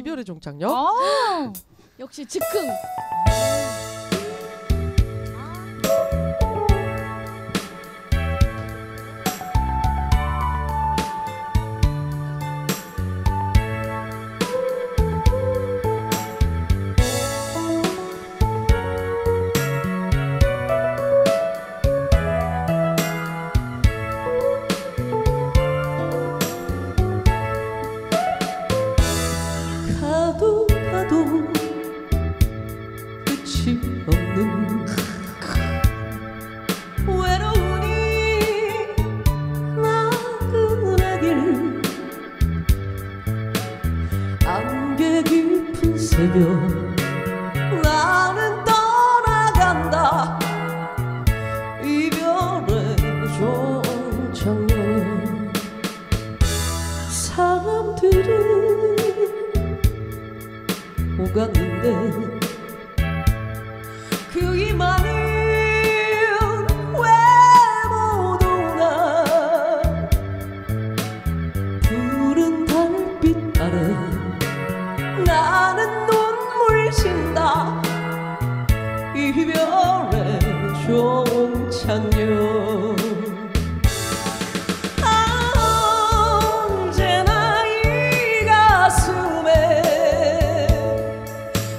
이별의 종착역. 아, 역시 즉흥. 끝이 없는 외로우니 나그네길 안개 깊은 새벽 나는 떠나간다. 이별의 종착역 사람들은 오갔는데 나는 눈물 진다. 이별의 종착역 언제나 이 가슴에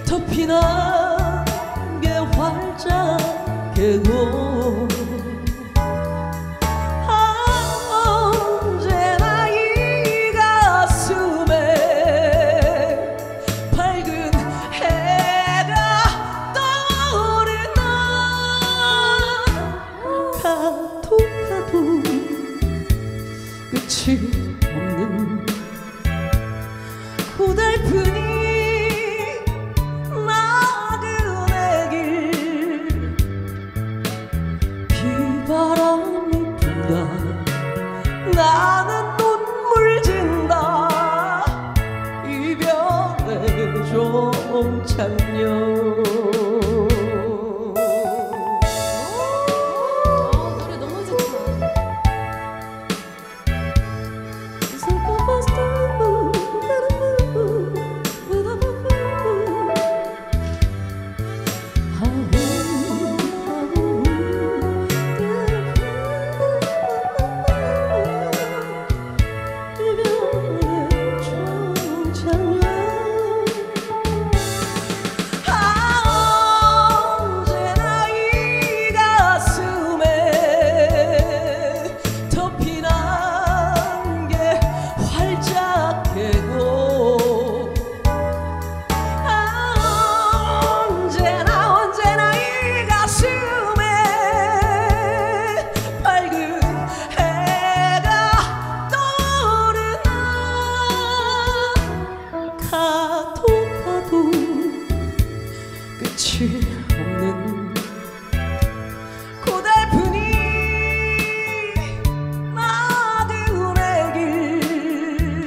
덮이나 게 활짝 개고 끝이 없는 고달프니 나그네 길 비바람이 분다. 나는 눈물 진다. 이별의 종착역 끝이 없는 고달프니 나그네 길.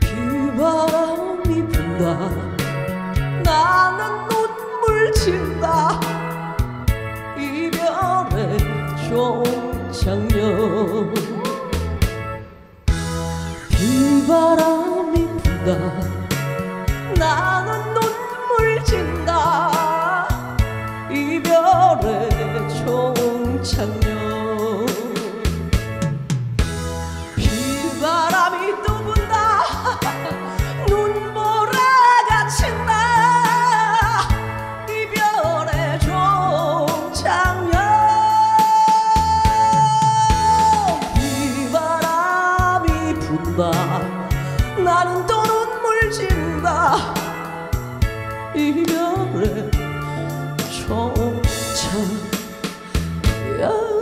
비바람이 분다. 나는 눈물 진다. 이별의 종착역 비바람이 분다. 나는 눈물 진다. 이별의 종착역 비바람이 또 분다. 눈보라가 친다. 이별의 종착역 비바람이 분다. 나는 또 눈물 진다 이별의 종착역